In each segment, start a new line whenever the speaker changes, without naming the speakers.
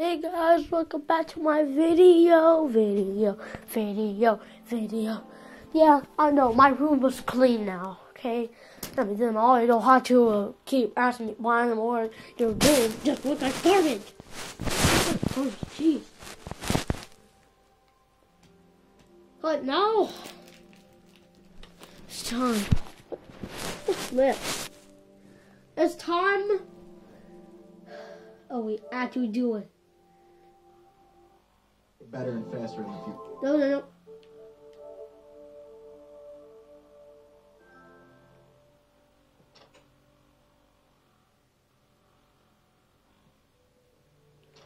Hey guys, welcome back to my video, video, video, video. Yeah, I know, my room was clean now, okay? I mean, then all you don't have to uh, keep asking me why in the morning your room just looks like garbage. Oh, jeez. But now, it's time. What's this? It's time. Oh, we actually do it.
Better and faster in the future.
No, no, no.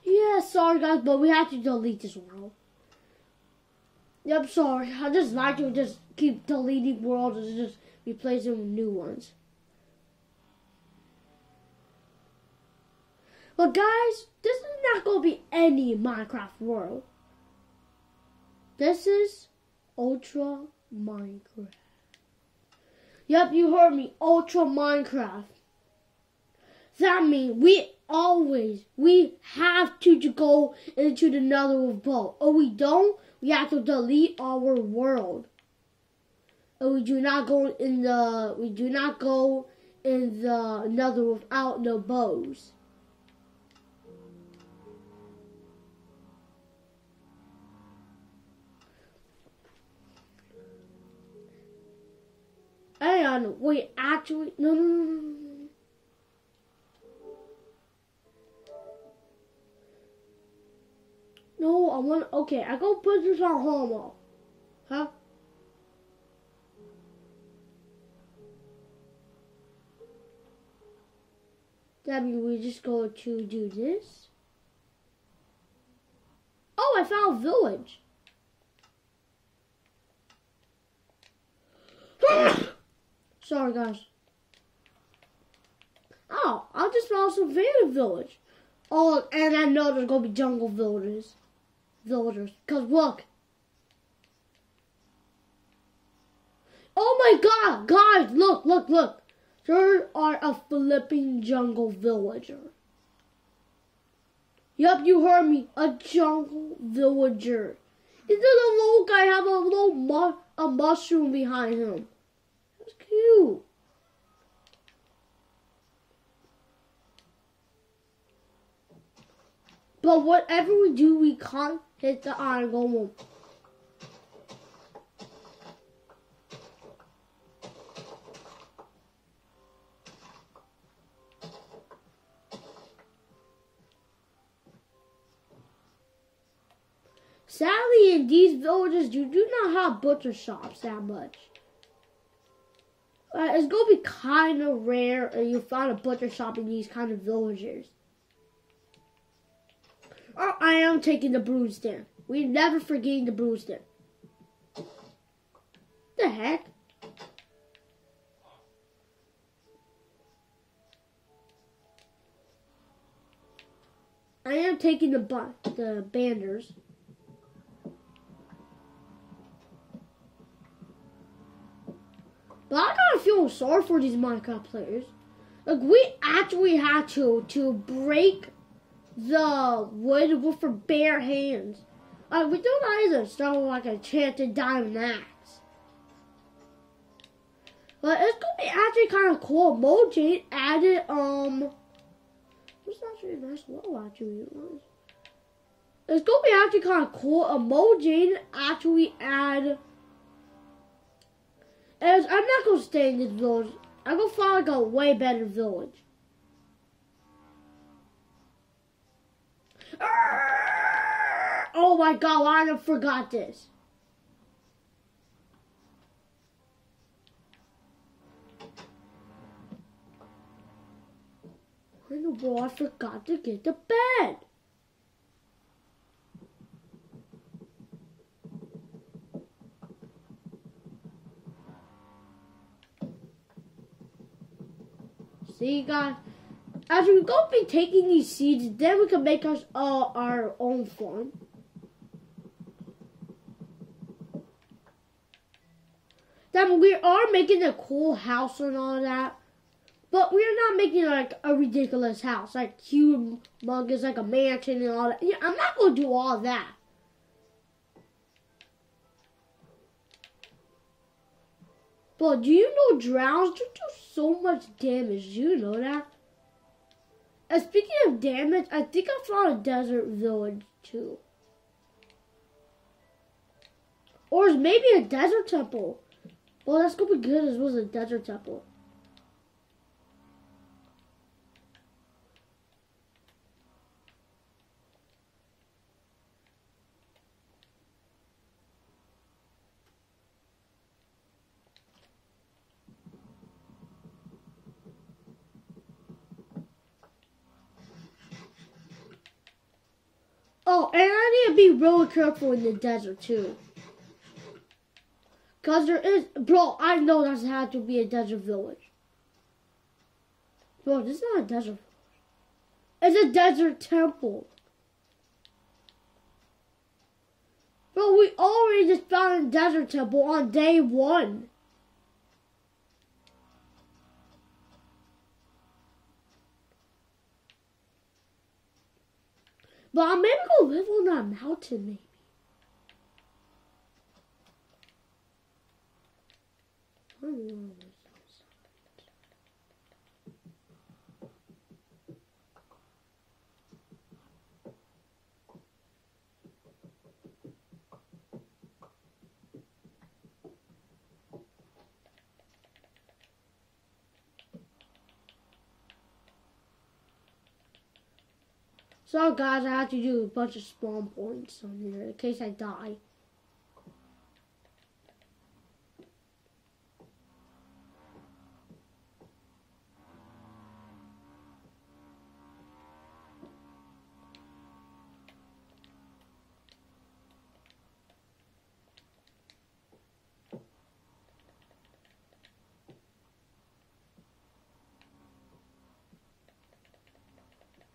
Yeah, sorry guys, but we have to delete this world. Yep, sorry. I just like to just keep deleting worlds and just replace them with new ones. But guys, this is not gonna be any Minecraft world. This is Ultra Minecraft. Yep, you heard me. Ultra Minecraft. That means we always, we have to go into the nether with bow. Or we don't, we have to delete our world. And we do not go in the, we do not go in the nether without the bows. And we actually, no, no, no, no, I want. Okay, I go put this on homo, huh? That means we just go to do this. Oh, I found a village. Sorry, guys. Oh, I just found some Vanna village. Oh, and I know there's gonna be jungle villagers. Villagers. Cause look. Oh my god, guys, look, look, look. There are a flipping jungle villager. Yup, you heard me. A jungle villager. Isn't the little guy have a little mu- a mushroom behind him? But whatever we do, we can't hit the iron golem. Sadly, in these villages, you do not have butcher shops that much. Uh, it's gonna be kind of rare uh, you find a butcher shop in these kind of villages. Oh, I am taking the broomstick. We never forgetting the broomstick. The heck? I am taking the the banders. But I kind of feel sorry for these Minecraft players. Like we actually had to to break the wood with our bare hands. Like we don't either start with like a enchanted diamond axe. But it's gonna be actually kind of cool. Mojang added um. It's actually a nice level actually. It's gonna be actually kind of cool. A Mojang actually add. As I'm not gonna stay in this village. I'm gonna find like a way better village. Oh my god, I forgot this. I know, bro, I forgot to get the bed. See, guys, as we go be taking these seeds, then we can make us uh, our own farm. Then we are making a cool house and all that. But we're not making like a ridiculous house, like humongous, like a mansion and all that. Yeah, I'm not gonna do all that. But do you know drowns do so much damage? Do you know that? And speaking of damage, I think I found a desert village too. Or maybe a desert temple. Well, that's gonna be good as well as a desert temple. Oh, and I need to be really careful in the desert too. Cause there is, bro. I know that's had to be a desert village. Bro, this is not a desert. It's a desert temple. Bro, we already just found a desert temple on day one. But I'm maybe go live on that mountain, maybe. I don't know. So guys, I have to do a bunch of spawn points on here in case I die.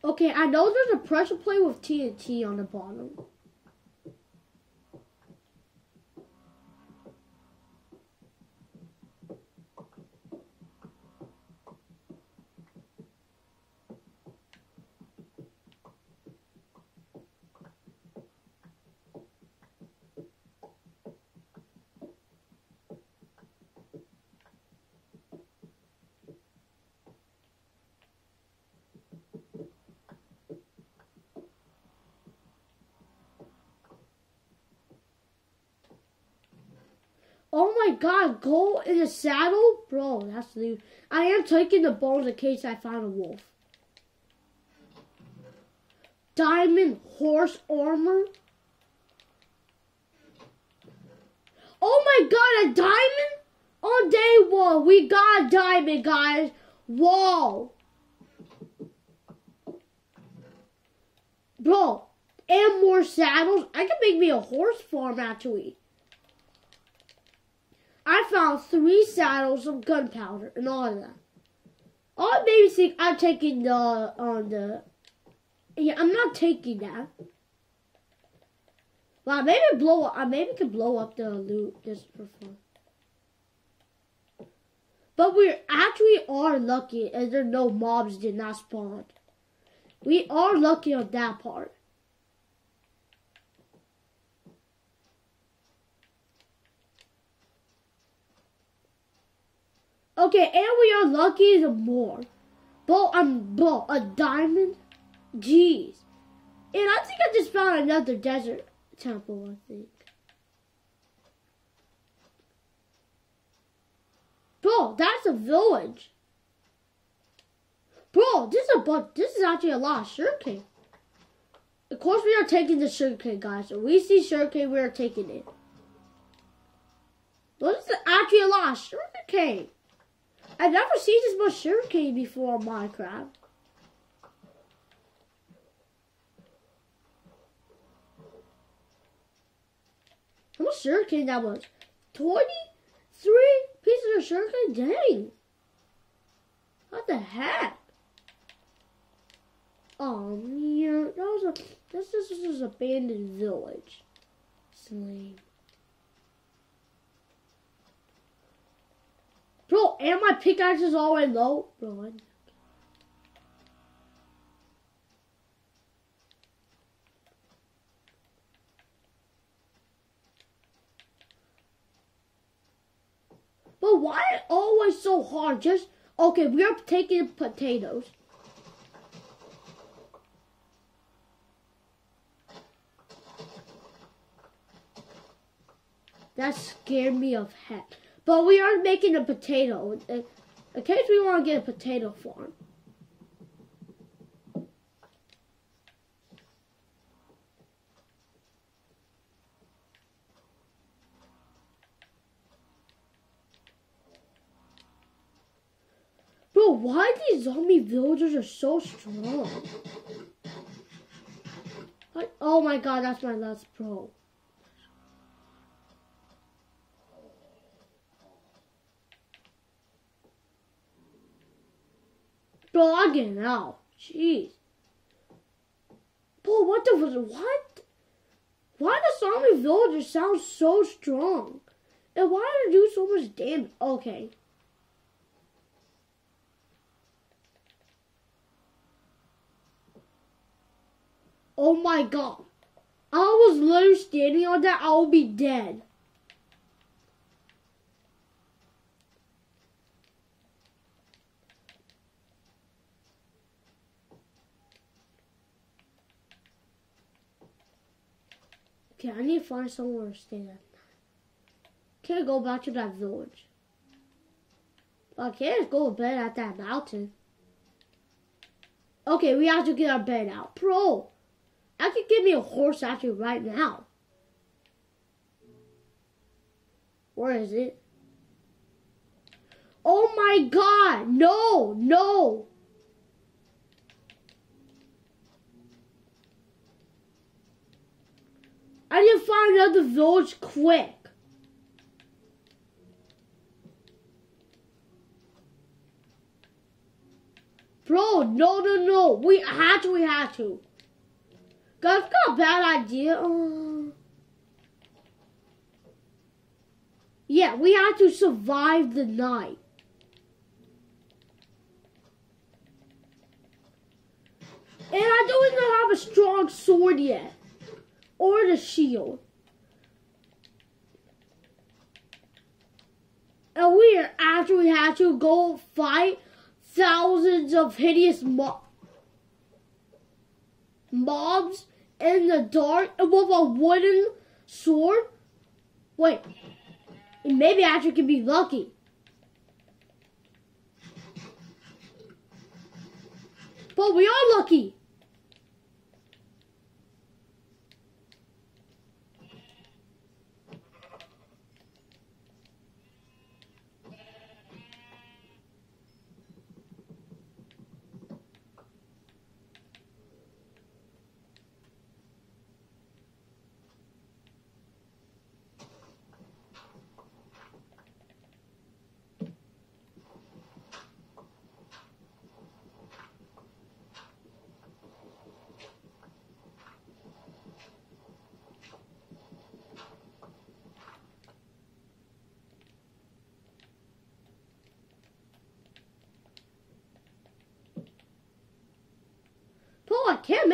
Okay, I know there's a pressure plate with TNT on the bottom. Oh my god, gold in a saddle? Bro, that's new. I am taking the bones in case I find a wolf. Diamond horse armor? Oh my god, a diamond? On day one, we got a diamond, guys. Whoa. Bro, and more saddles. I can make me a horse farm, actually. I found three saddles of gunpowder and all of that. All maybe think I'm taking the on uh, the yeah, I'm not taking that. Well, maybe blow up. I maybe could blow up the loot just for fun. But we actually are lucky as there no mobs did not spawn. We are lucky on that part. Okay, and we are lucky the more. But I'm but a diamond? Jeez. And I think I just found another desert temple, I think. Bro, that's a village. Bro, this is a but this is actually a lot of sugarcane. Of course we are taking the sugarcane, guys. So we see sugarcane, we are taking it. This is actually a lot of sugarcane. I've never seen this much sugarcane before on Minecraft. How much sugarcane that was? 23 pieces of sugarcane? Dang. What the heck? Oh, yeah, that was a, this, this is just abandoned village. Slain. Bro, and my pickaxe is all way low. Bro, I... But why always so hard? Just okay, we are taking potatoes. That scared me of heck. But we are making a potato. In in case we want to get a potato farm. Bro, why these zombie villagers are so strong? Like, oh my god, that's my last pro. I'm out. Jeez. Bro, what the what? Why does zombie villagers sound so strong? And why do they do so much damage? Okay. Oh my god. I was literally standing on that, I will be dead. Okay, I need to find somewhere to stay that night. Can't go back to that village. I can't go to bed at that mountain. Okay, we have to get our bed out. Bro, I could give me a horse actually right now. Where is it? Oh my god! No! No! I need to find another village quick. Bro, no, no, no. We had to, we had to. Guys, got a bad idea. Uh, yeah, we had to survive the night. And I don't even have a strong sword yet. Or the shield. And we are actually had to go fight thousands of hideous mo mobs in the dark with a wooden sword. Wait, maybe I actually can be lucky. But we are lucky.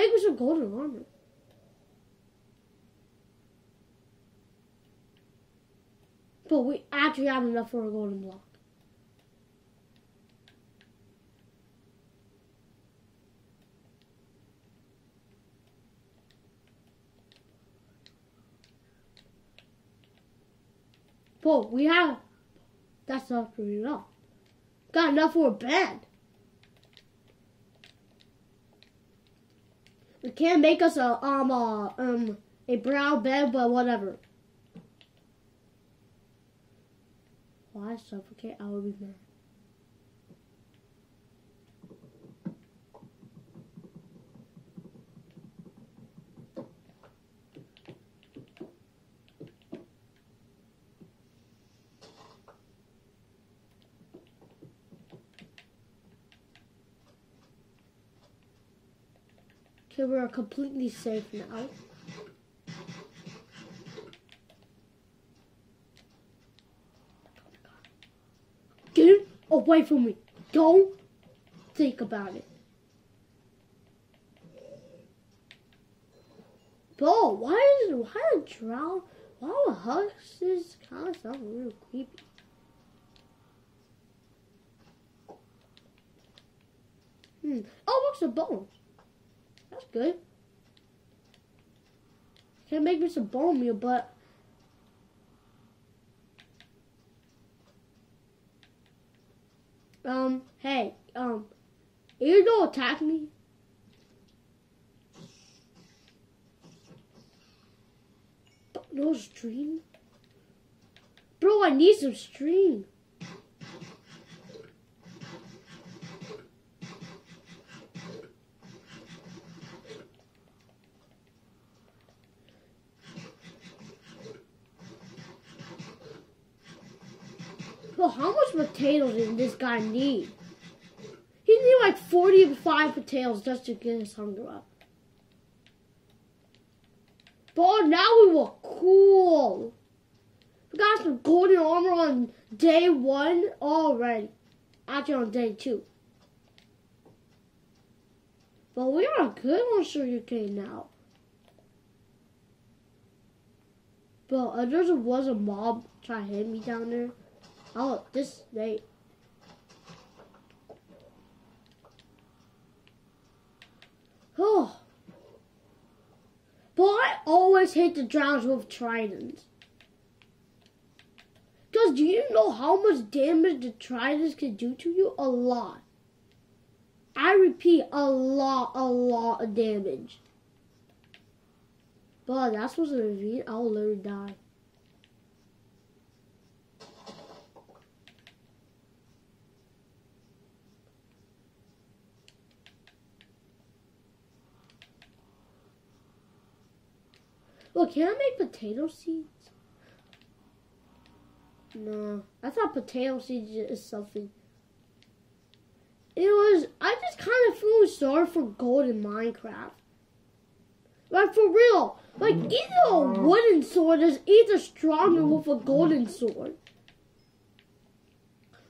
Make me some golden armor. But we actually have enough for a golden block. But we have that's not pretty enough. Got enough for a bed. We can't make us a um a, um a brown bed, but whatever. Why suffocate? I would be mad. Okay, we're completely safe now. Get away from me. Don't think about it. Bro, why is why a drown? Why a hugs is kind of sounds real creepy. Hmm. Oh, what's some bones. That's good. Can't make me some bone meal, but um, hey, um, you don't attack me. No string? Bro, I need some string. How much potatoes did this guy need? He need like 45 potatoes just to get his hunger up. But now we look cool. We got some golden armor on day one already. Actually on day two. But we are good on sugarcane now. But uh, there was a mob trying to hit me down there. Oh, this they. Oh. But I always hit the drowns with tridents. Because do you know how much damage the tridents can do to you? A lot. I repeat, a lot, a lot of damage. But that's what's gonna be. I'll literally die. Look, can I make potato seeds? No, I thought potato seeds is something. It was, I just kind of feel sorry for gold in Minecraft. Like, for real. Like, either a wooden sword is either stronger with a golden sword.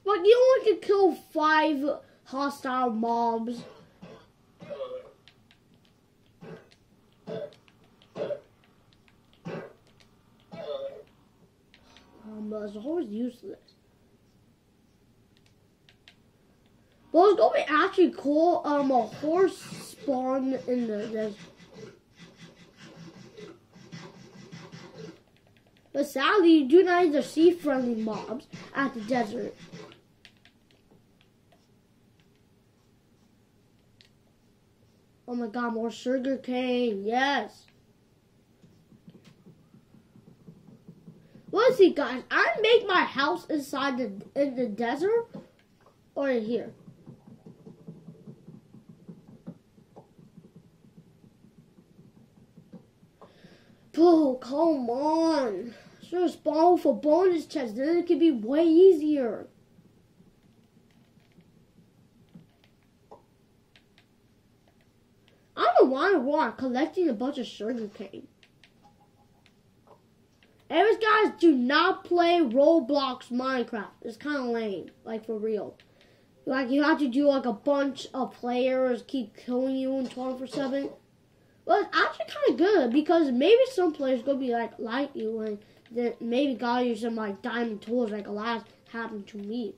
Like, you only can kill five hostile mobs. Um, it's always useless. Well, it's gonna be actually cool. Um, a horse spawn in the desert. But sadly, you do not either see friendly mobs at the desert. Oh my god, more sugar cane. Yes. Let's see, guys. I make my house inside the in the desert or in here. Bro, come on. Should spawn for bonus chest. Then it could be way easier. I don't want to walk collecting a bunch of sugar cane. Anyways, guys, do not play Roblox Minecraft. It's kind of lame, like for real. Like you have to do like a bunch of players keep killing you in 24 7. Well, it's actually kind of good because maybe some players gonna be like like you and then maybe got you some like diamond tools like a last happened to me.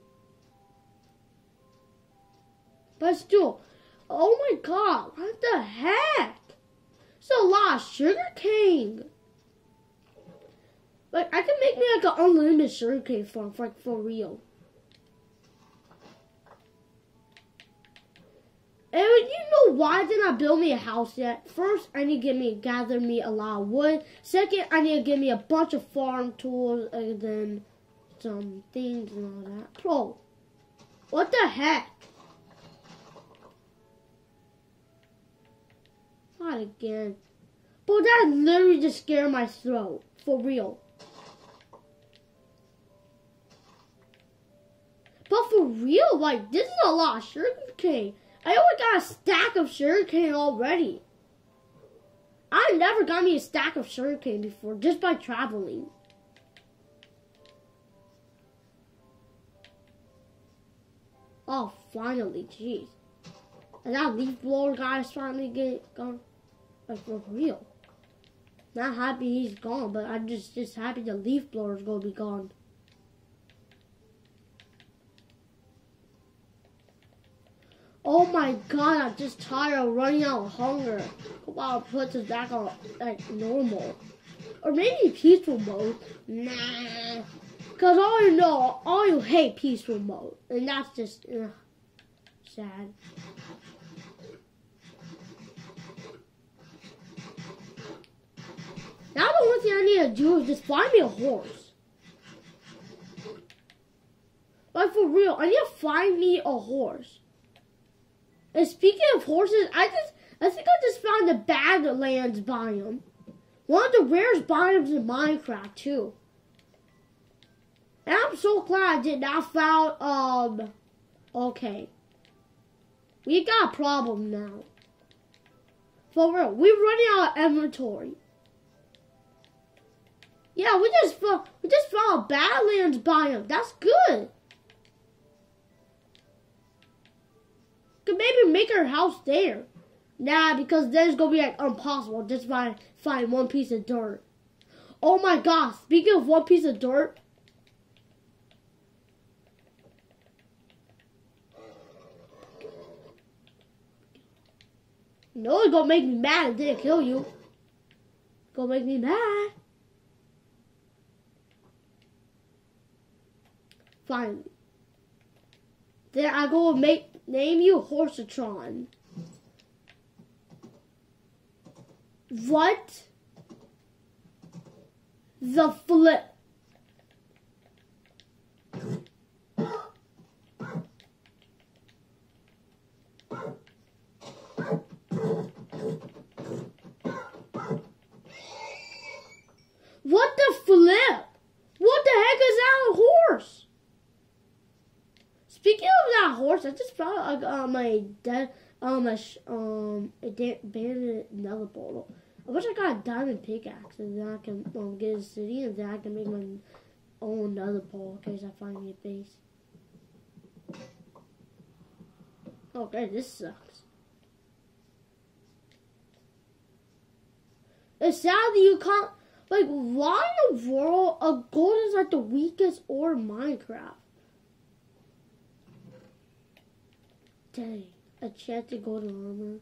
But still, oh my god, what the heck? It's a lot of sugar cane. Like I can make me like an unlimited sugarcane farm for like for real. And you know why did not build me a house yet? First, I need to get me gather me a lot of wood. Second, I need to get me a bunch of farm tools and then some things and all that. Bro, what the heck? Not again. Bro, that literally just scared my throat. For real. For real, like, this is a lot of sugarcane. I only got a stack of sugarcane already. I never got me a stack of sugarcane before, just by traveling. Oh, finally, jeez. And that leaf blower guy is finally get gone. Like for real. Not happy he's gone, but I'm just just happy the leaf blower's gonna be gone. Oh my god, I'm just tired of running out of hunger. Wow, put this back on like normal. Or maybe peaceful mode. Nah. Cause all you know, all you hate peaceful mode. And that's just ugh, sad. Now the only thing I need to do is just find me a horse. Like for real, I need to find me a horse. And speaking of horses, I just I think I just found the Badlands biome. One of the rarest biomes in Minecraft too. And I'm so glad I did not found um okay. We got a problem now. For real, we're running out of inventory. Yeah, we just found we just found a Badlands biome. That's good. Could maybe make our house there. Nah, because then it's gonna be like impossible just find find one piece of dirt. Oh my gosh! Speaking of one piece of dirt, No, it's gonna make me mad. It didn't kill you. Gonna make me mad. Finally. Then I go make name you Horsatron. What the flip? What the flip? What the heck is that horse? Speaking of that horse, I just found uh, uh, my dead um a um a da- bandit nether portal. I wish I got a diamond pickaxe and then I can um, get a city and then I can make my own nether portal in case I find me a base. Okay, this sucks. It's sad that you can't like why in the world a gold is like the weakest or Minecraft. Dang, a chance to go to armor.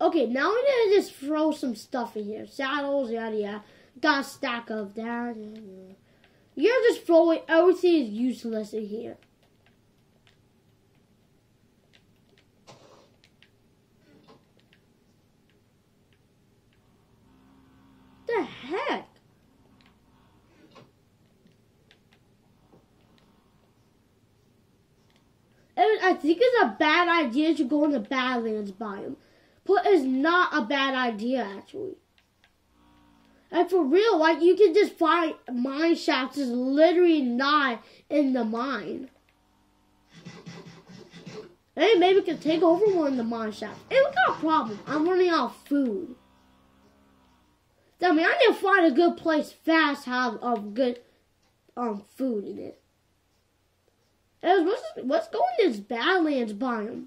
Okay, now I'm gonna just throw some stuff in here. Saddles, yada yada. Got a stack of that. You're just throwing everything is useless in here. The heck? And I think it's a bad idea to go in the Badlands biome. But it's not a bad idea, actually. And for real, like, you can just find mine shafts is literally not in the mine. Hey, maybe we can take over one of the mine shafts. Hey, we got a problem. I'm running out of food. I mean, I need to find a good place fast, have um, good um food in it. What's, what's going in this Badlands biome?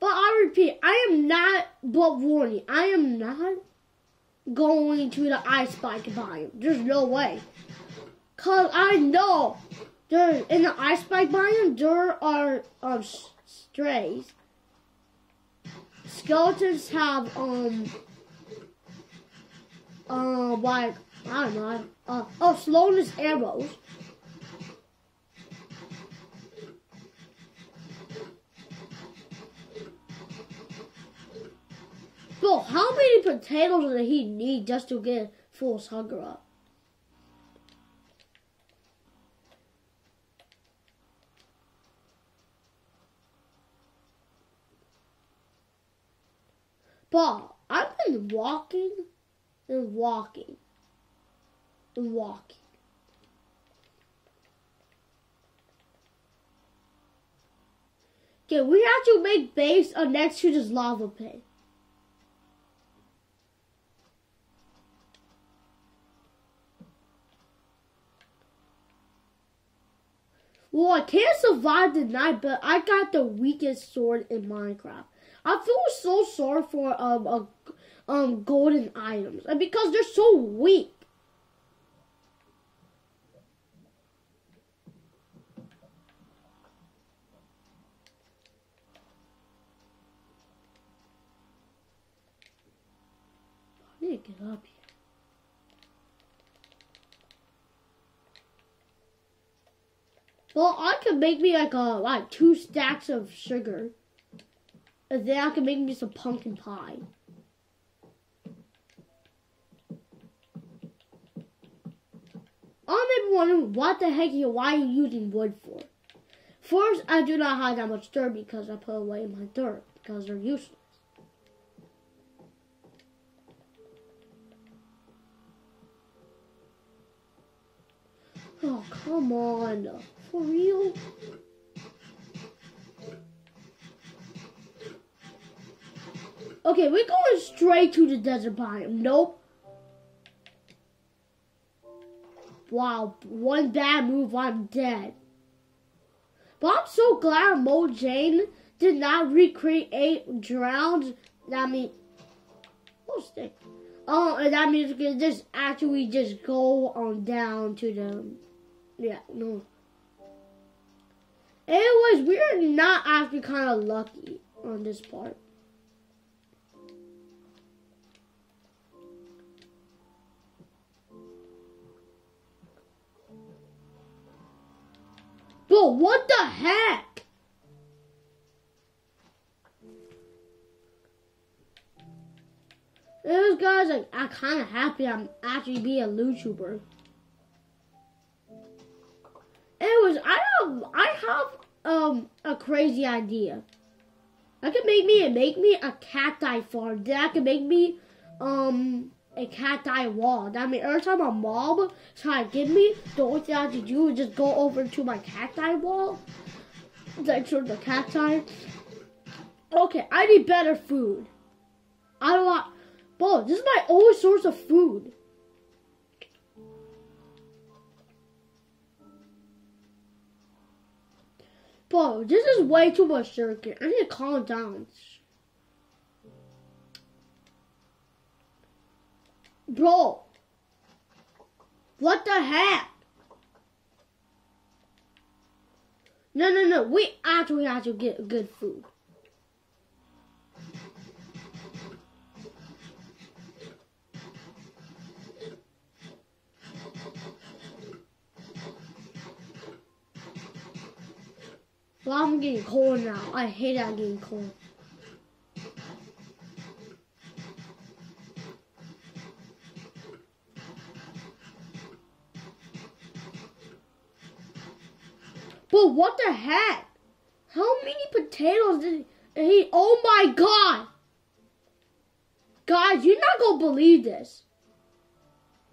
But I repeat, I am not, but warning, I am not going to the ice spike biome. There's no way. Cause I know there in the ice spike biome there are um strays. Skeletons have um uh like I don't know uh oh slowness arrows. Bro, how many potatoes did he need just to get full hunger up? But I've been walking and walking and walking. Okay, we have to make base next to this lava pit. Well, I can't survive the night, but I got the weakest sword in Minecraft. I feel so sorry for um um golden items, because they're so weak. Get up here. Well, I could make me like a like two stacks of sugar, and then I can make me some pumpkin pie. I'm be wondering what the heck you why are you using wood for? First, I do not have that much dirt because I put away my dirt because they're useless. Oh, come on. For real? Okay, we're going straight to the desert biome. Nope. Wow, one bad move, I'm dead. But I'm so glad Mojang did not recreate drowned. That means, oh, stick. Oh, and that means we can just actually just go on down to the, yeah, no. Anyways, we're not actually kind of lucky on this part. Bro, what the heck? Those guys, like, I'm kind of happy I'm actually being a YouTuber. Anyways, I have, I have, um, a crazy idea. I could make me, make me a cacti farm. Then I could make me, um, a cacti wall. That means every time a mob try to get me, the only thing I have to do is just go over to my cacti wall. Then show the cacti. Okay, I need better food. I don't want. Bro, this is my only source of food. Bro, this is way too much circuit. I need to calm down. Bro, what the heck? No, no, no. We actually have to get good food. Well, I'm getting cold now. I hate that getting cold. But what the heck? How many potatoes did he? Oh my god! Guys, you're not gonna believe this.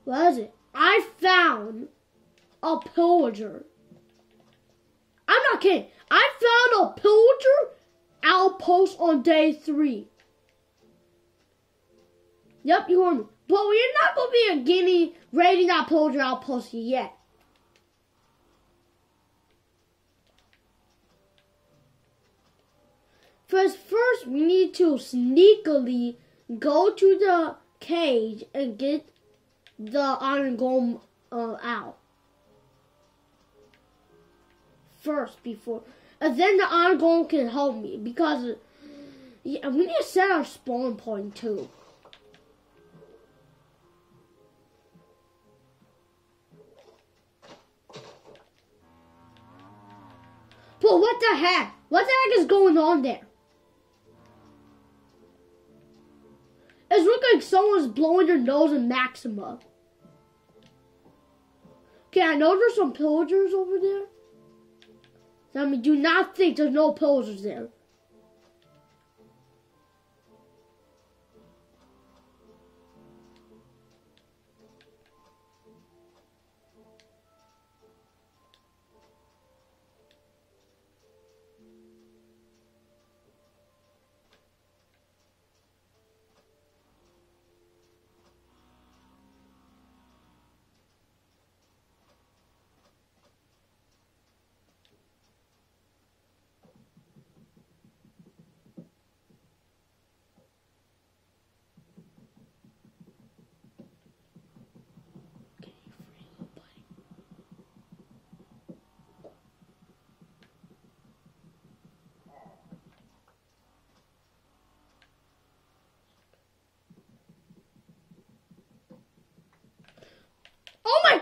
What is it? I found a pillager. Kidding. I found a pillager outpost on day three. Yep, you heard me. But we're not gonna be a guinea raiding that pillager outpost yet. First, first we need to sneakily go to the cage and get the iron golem uh, out. First, before, and then the golem can help me because yeah, we need to set our spawn point too. But what the heck? What the heck is going on there? It looks like someone's blowing their nose in Maxima. Okay, I know there's some pillagers over there. I mean, do not think there's no pillagers there.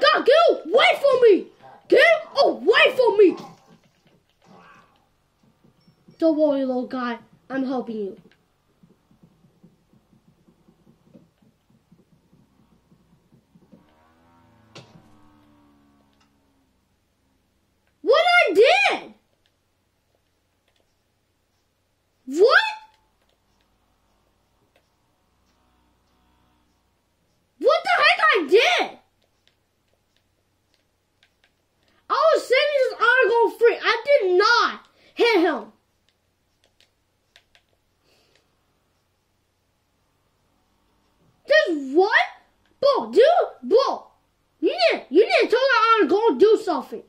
God, get away from me! Get away from me! Don't worry, little guy. I'm helping you. What I did? What? What the heck I did? I was setting this article free. I did not hit him. This what? Bro, dude, bro. You need, you need to tell that article do something.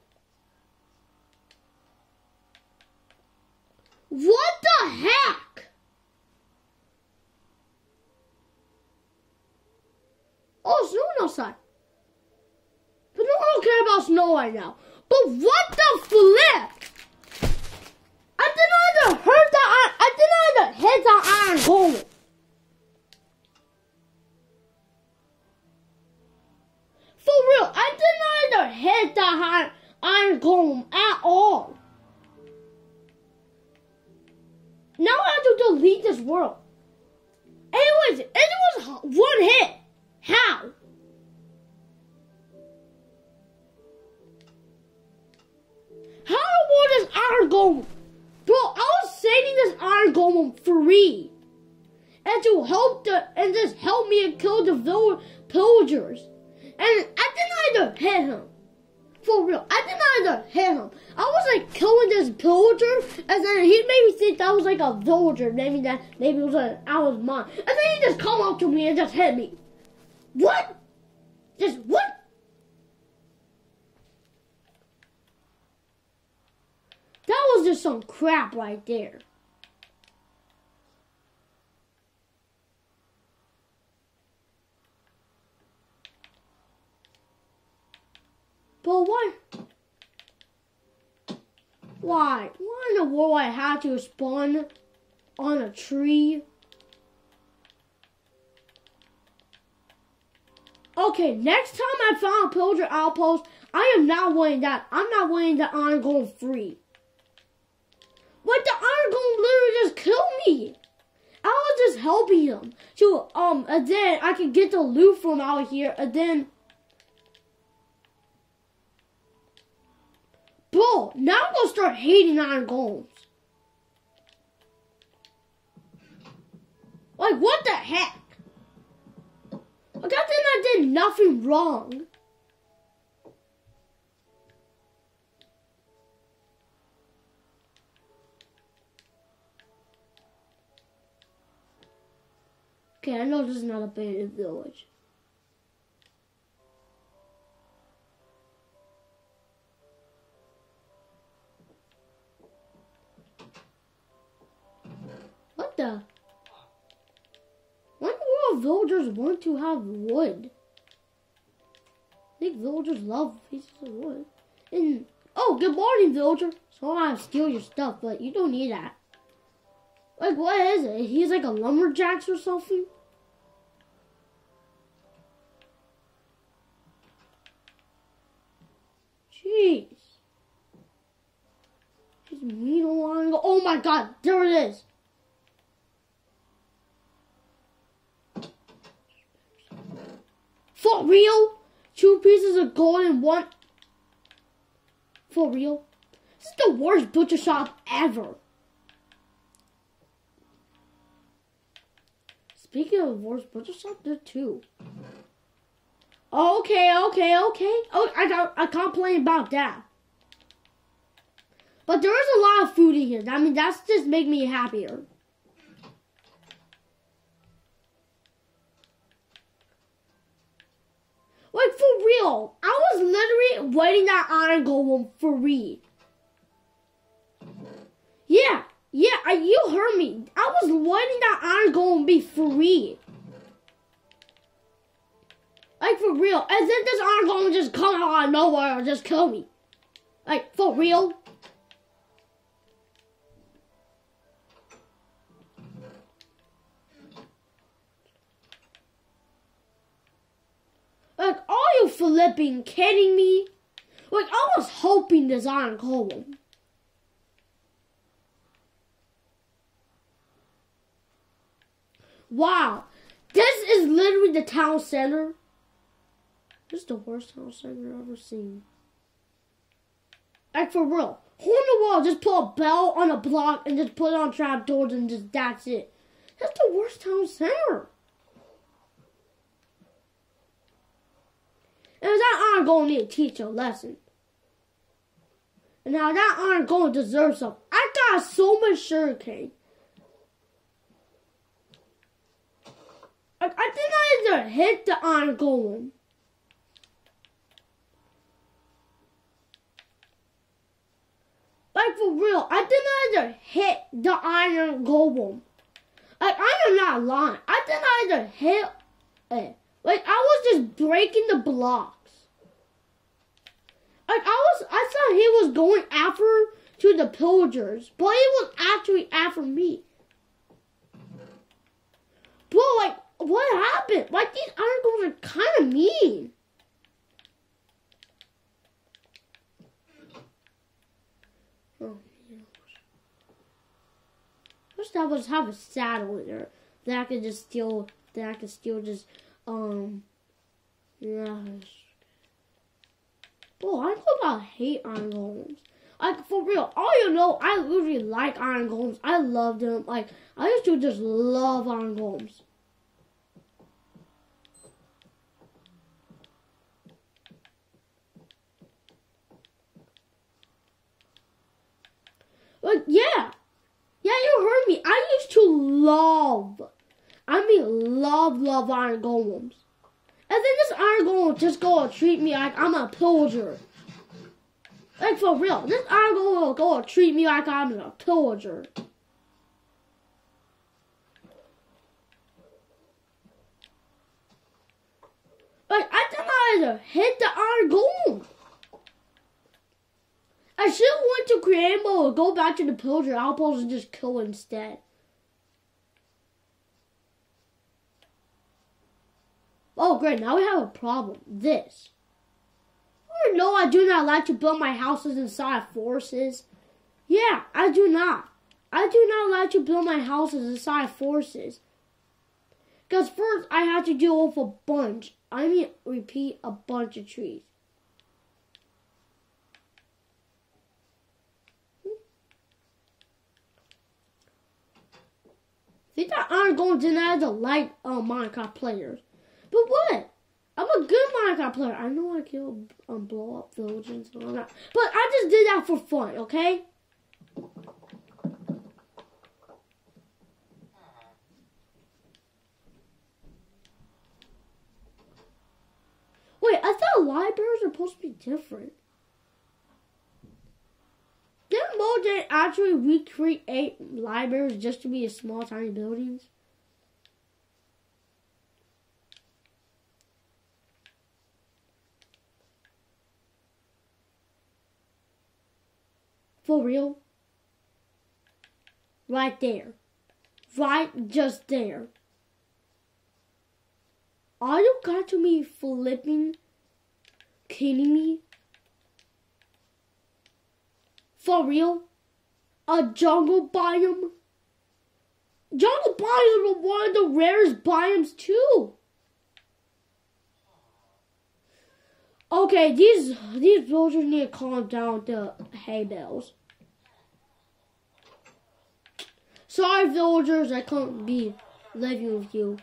What the heck? Oh, snow outside. But no, I don't care about snow right now. But what the flip? I did not either hurt the iron. I did not either hit the iron golem. Hit the iron, iron golem at all. Now I have to delete this world. Anyways, it was one hit. How? How was this iron golem? Bro, I was saving this iron golem free. And to help the and just help me and kill the vill- pillagers. And I didn't either hit him. For real, I didn't either hit him. I was like killing this pillager, and then he made me think that was like a villager. Maybe that maybe it was an I was mine. And then he just come up to me and just hit me. What? Just what? That was just some crap right there. But why? Why? Why in the world I had to spawn on a tree? Okay, next time I found a pillager outpost, I am not winning that. I'm not winning the iron golem free. But the iron golem literally just killed me. I was just helping him. to um and then I could get the loot from out here and then Bro, now I'm gonna start hating on golems. Like what the heck? Like I think I did nothing wrong. Okay, I know this is not a abandoned village. To have wood? I think villagers love pieces of wood. And oh, good morning, villager. So I steal your stuff, but you don't need that. Like, what is it? He's like a lumberjacks or something? Jeez. He's mean along. Oh my god, there it is. For real? Two pieces of gold and one. For real? This is the worst butcher shop ever. Speaking of worst butcher shop, there two. Okay, okay, okay. Oh, I got. I can't complain about that. But there is a lot of food in here. I mean, that's just make me happier. Like for real, I was literally waiting that iron golem free. Yeah, yeah, I, you heard me. I was waiting that iron golem be free. Like for real, as if this iron golem just come out of nowhere and just kill me. Like for real. You flipping kidding me? Like I was hoping this iron golem. Wow, this is literally the town center. This is the worst town center I've ever seen. Like for real. Hole in the wall, just put a bell on a block and just put it on trapdoors and just that's it. That's the worst town center. And that aren't going to teach a lesson. Now that aren't going to deserve some. I got so much sugarcane. I, I think I either hit the golem. Like for real, I think I either hit the iron golem. Like I am not lying. I think I either hit it. Like I was just breaking the blocks. Like I was, I thought he was going after to the pillagers, but he was actually after me. Bro, like what happened? Like these iron golems are kind of mean. Oh, I Wish that was have a saddle there that I could just steal. That I could steal just um. Yeah. Bro, I know I hate iron golems. Like for real, all you know, I literally like iron golems. I love them. Like I used to just love iron golems. Like yeah, yeah, you heard me. I used to love, I mean love, love iron golems. And then this iron golem just go and treat me like I'm a pillager. Like for real, this iron golem will go and treat me like I'm a pillager. Like I think I hit the iron golem. I should have went to create mode go back to the pillager outpost and just kill instead. Oh, great. Now we have a problem. This. Oh, no, I do not like to build my houses inside forces. Yeah, I do not. I do not like to build my houses inside forces. Because first, I have to deal with a bunch. I mean, repeat, a bunch of trees. See that aren't going to deny the like uh, Minecraft players. But what? I'm a good Minecraft player. I know I can um, blow up villages and all that. But I just did that for fun, okay? Wait, I thought libraries are supposed to be different. Didn't Mojang actually recreate libraries just to be a small, tiny buildings? For real? Right there. Right just there. Are you got to me flipping kidding me? For real? A jungle biome? Jungle biomes are one of the rarest biomes too. Okay, these these villagers need to calm down the hay bales. Sorry, villagers, I can't be living with you.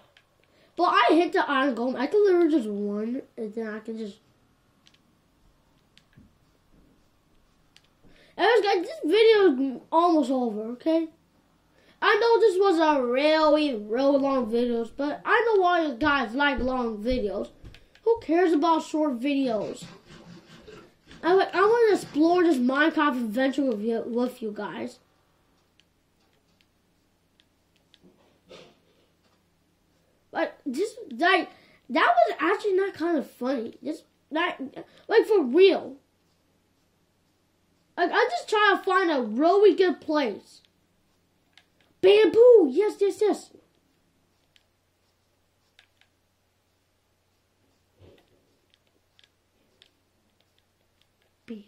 But I hit the iron golem. I can literally just run, and then I can just. Anyways, guys, this video is almost over. Okay. I know this was a really, really long videos, but I know why you guys like long videos. Who cares about short videos? I, I want to explore this Minecraft adventure with you, with you guys. Like this, like that was actually not kind of funny. Just that, like for real. Like I'm just try to find a really good place. Bamboo, yes, yes, yes. bamboo,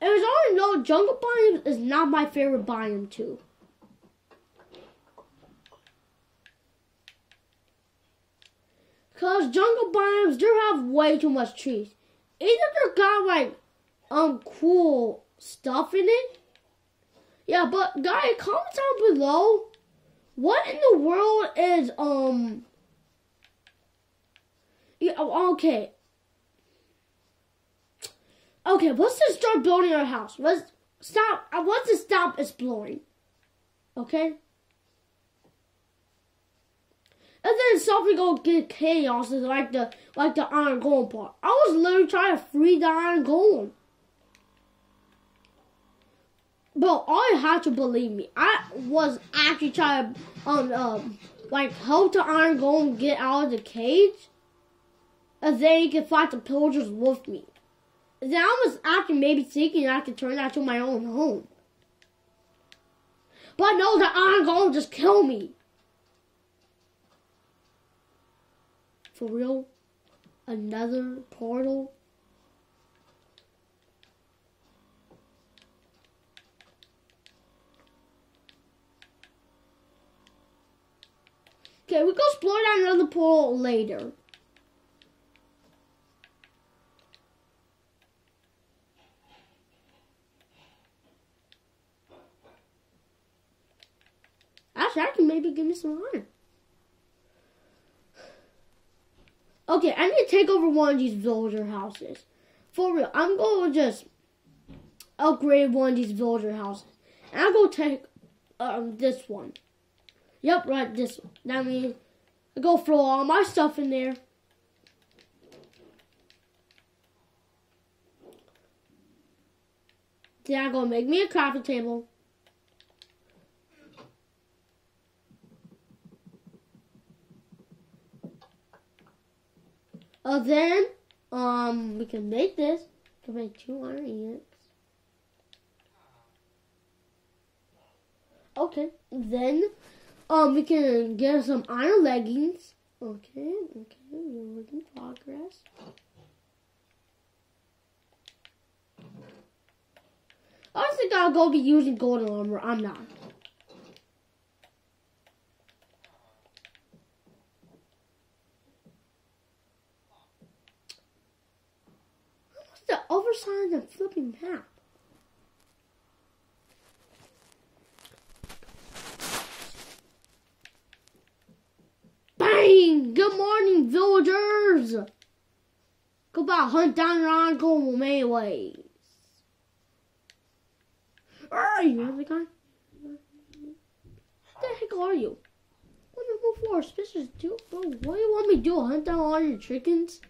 bamboo, bamboo, you jungle biome is not my favorite biome too. Cause jungle biomes, they have way too much trees. Either they got like um cool stuff in it. Yeah, but guys, comment down below. What in the world is um? Yeah, oh, okay. Okay, let's just start building our house. Let's stop. I want to stop exploring. Okay. And then something gonna get chaos is like the like the iron golem part. I was literally trying to free the iron golem. But all you have to believe me. I was actually trying to um um like help the iron golem get out of the cage. And then you can fight the pillagers with me. And then I was actually maybe thinking I could turn that to my own home. But no, the iron golem just kill me. For real? Another portal? Okay, we go explore that another portal later. Actually, I can maybe give me some iron. Okay, I need to take over one of these villager houses. For real, I'm going to just upgrade one of these villager houses. And I'll go take um, this one. Yep, right, this one. That means I go throw all my stuff in there. Then I'm going to make me a crafting table. Uh, then, um, we can make this. We can make two iron ingots. Okay, then, um, we can get some iron leggings. Okay, okay, we're making progress. I think I'll go be using golden armor. I'm not. What's the other side of the flipping map? Bang! Good morning, villagers! Go about hunt down your uncle Mayways. Are you the guy? What the heck are you? What the move for? Is do bro, what do you want me to do? Hunt down all your chickens?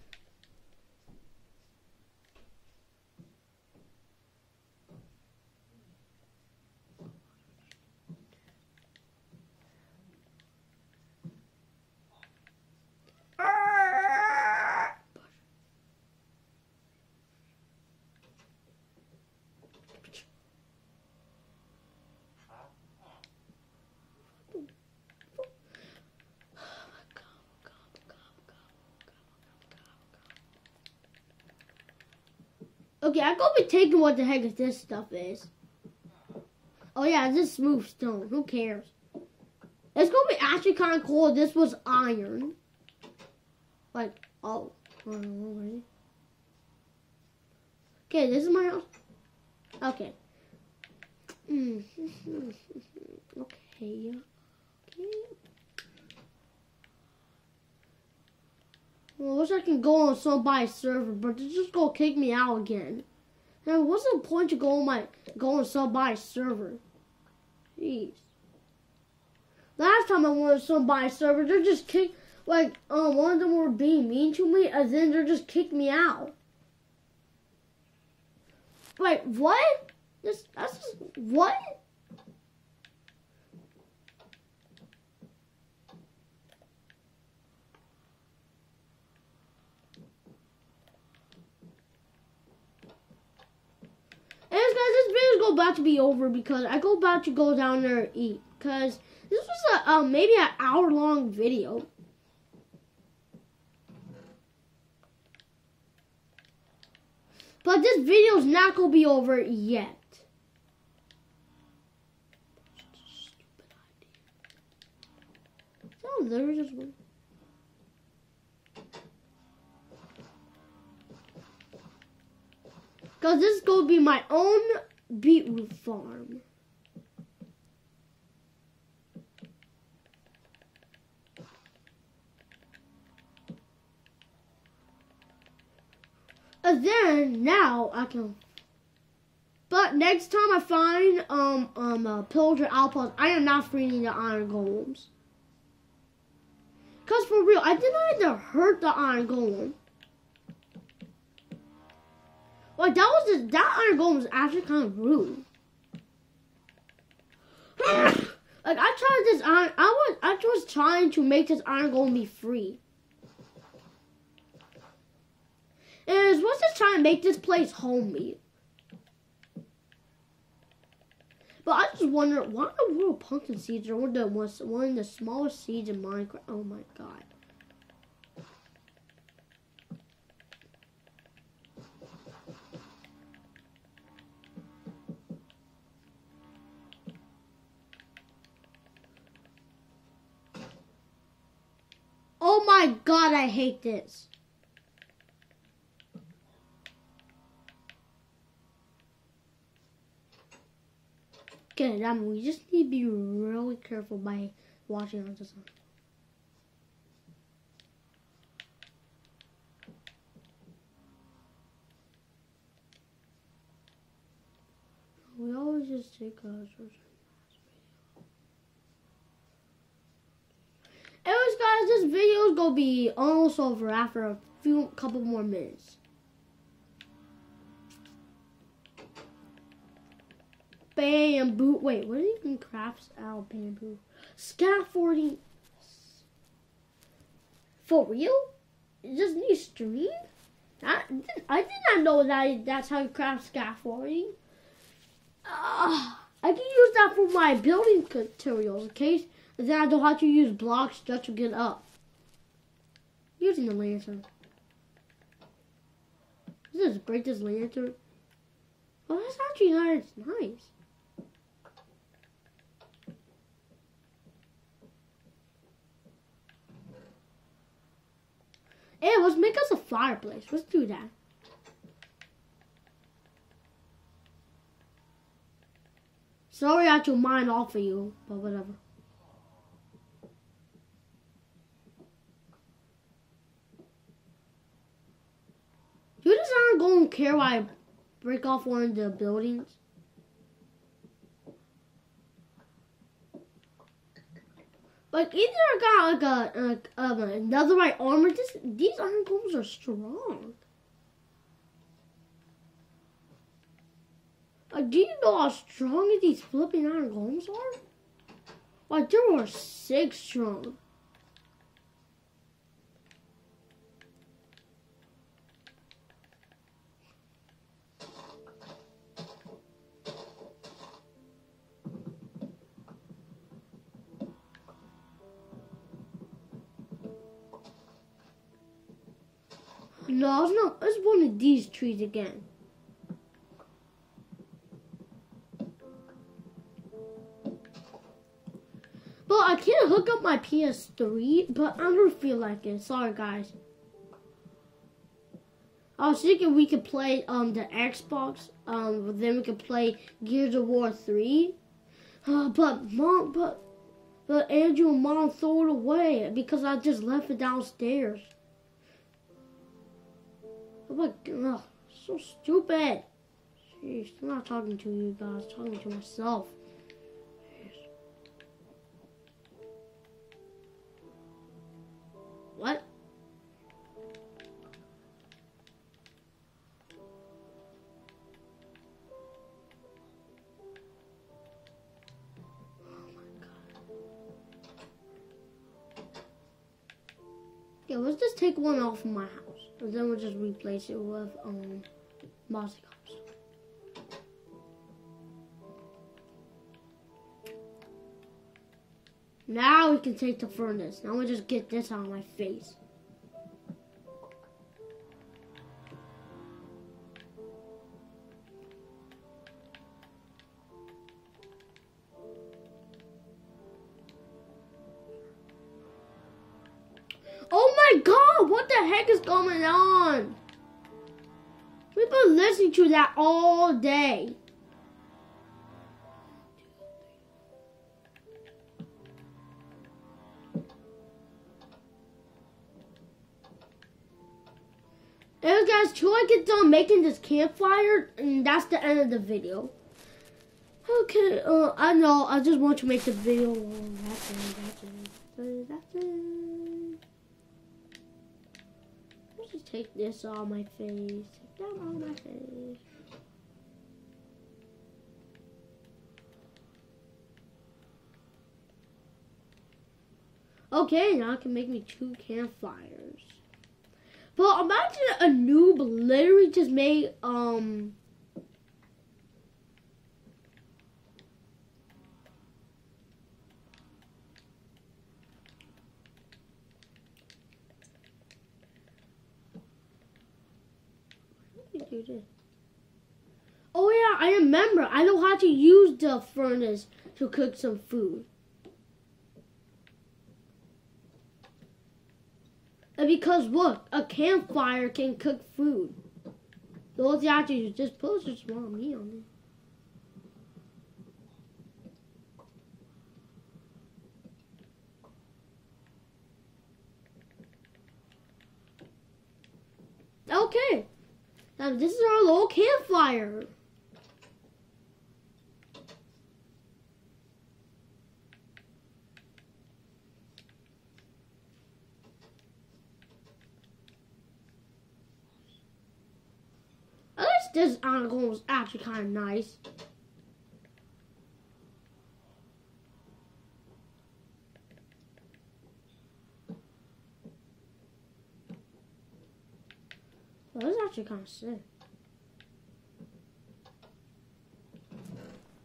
Okay, I go be taking what the heck this stuff is. Oh yeah, this is smooth stone. Who cares? It's gonna be actually kind of cool. This was iron. Like, oh, oh. Okay, this is my house. Okay. Mm. Okay. Okay. Well, I wish I can go on somebody's server, but they're just gonna kick me out again. Now, what's the point to go on my go on somebody's server? Jeez. Last time I went on somebody's server, they just kicked like um one of them were being mean to me, and then they just kicked me out. Wait, what? This that's just, what? Anyways, guys, this video is about to be over because I go about to go down there and eat. Because this was a um, maybe an hour long video. But this video's not gonna be over yet. Oh, just one. Cause this is gonna be my own beetroot farm. And then now I can. But next time I find um um a pillager outpost, I am not freeing the iron golems. Cause for real, I did not even hurt the iron golem. Like that was just, that iron golem was actually kind of rude. like I tried this iron, I was I was trying to make this iron golem be free. And I was trying to make this place homey. But I just wonder why the world pumpkin seeds are one of the one of the smallest seeds in Minecraft. Oh my god. Oh my god, I hate this. I mean, um, we just need to be really careful by watching on this one. We always just take a Anyways, guys, this video is gonna be almost over after a few couple more minutes. Bamboo. Wait, what even crafts out bamboo? Scaffolding. For real? Just needs string? I, I did not know that that's how you craft scaffolding. Uh, I can use that for my building materials, okay? And then I don't have to use blocks just to get up. Using the lantern. Let's just break this lantern. Oh, that's actually nice. Nice. Hey, let's make us a fireplace. Let's do that. Sorry I had to mine off of you, but whatever. You just aren't going to care why I break off one of the buildings. Like either I got like a, like um, another right armor. This these iron golems are strong. Like, do you know how strong these flipping iron golems are? Like, they were six strong. No, it's not. It's one of these trees again. But I can't hook up my PS3, but I don't feel like it. Sorry, guys. I was thinking we could play um the Xbox, um, then we could play Gears of War 3. Uh, but mom, but but Andrew and mom threw it away because I just left it downstairs. Oh my god, so stupid. Jeez, I'm not talking to you guys, I'm talking to myself. Jeez. What? Oh. Yeah, let's just take one off my house. And then we'll just replace it with um mossy cups. Now we can take the furnace. Now we'll just get this on my face. That all day. Anyways, guys, till I get done making this campfire, and that's the end of the video. Okay, uh, I know, I just want to make the video. That's it, that's it, that's it. Let's just take this off my face. That off my. Okay, now I can make me two campfires. But imagine a noob literally just made um do this? Oh yeah, I remember. I know how to use the furnace to cook some food. And because look, a campfire can cook food. So all you have to do is just put a small meat on it. Okay. Now this is our little campfire. This article was actually kind of nice. Well, that's actually kind of sick.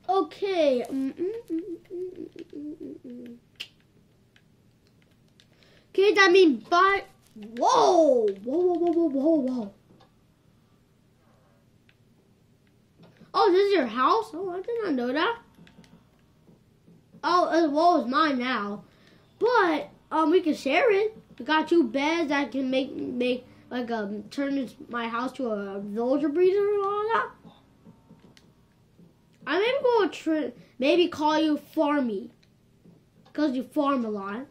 Okay. mm, mm, mm. Okay, that means but whoa, whoa, whoa, whoa, whoa, whoa, whoa. Oh, this is your house? Oh, I did not know that. Oh, as well as mine now, but um, we can share it. We got two beds that can make make like um turn my house to a villager breeder and all that. I maybe go tr- maybe call you Farmy, cause you farm a lot.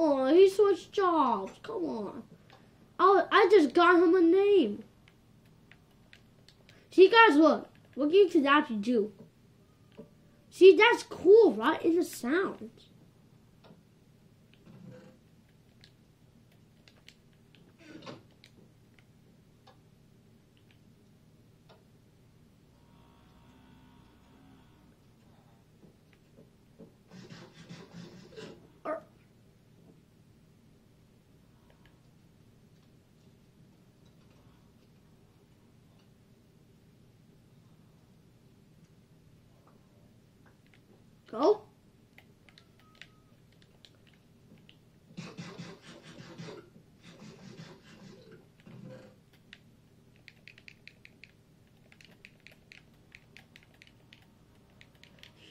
Oh, he jobs. Come on. Oh, I just got him a name. See, guys, look. What you can actually do. See, that's cool, right? In the sound. Go.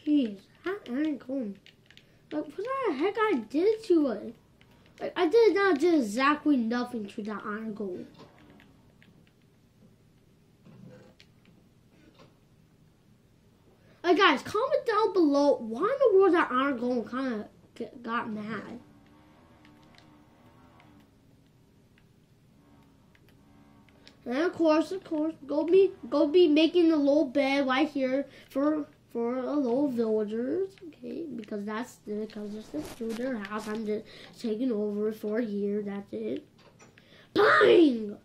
Jeez, how ain't going? Like, what the heck I did to it? Like, I did not do exactly nothing to that iron gold. Like, guys, comment down below why in the world that iron golem kind of got mad. And of course, of course, go be go be making a little bed right here for for a little villagers, okay? Because that's because the to their house. I'm just taking over for a year. That's it. Bang!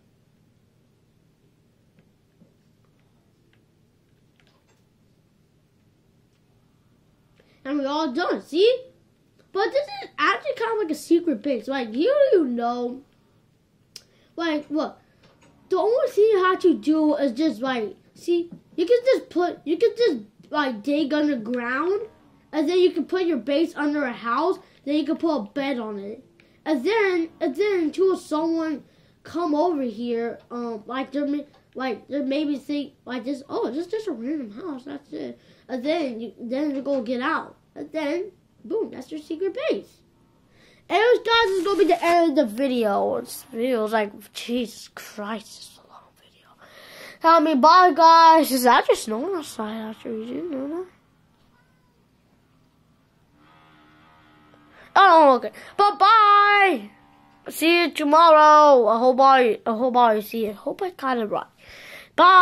and we're all done. See? But this is actually kind of like a secret base. Like, you don't know. Like, look. The only thing you have to do is just, like, see? You can just put, you can just, like, dig underground. and then you can put your base under a house. Then you can put a bed on it, and then and then until someone come over here, um, like they're ma- like they maybe think like this. Oh, this just a random house. That's it. And then you then you go get out, and then boom, that's your secret base. Anyways, guys, this is gonna be the end of the video. This video is like Jesus Christ, it's a long video. Tell me bye, guys. Is that just snowing outside after you do that? Oh, okay. Bye bye. See you tomorrow. I hope I, I hope I see it. Hope I got it right. Bye.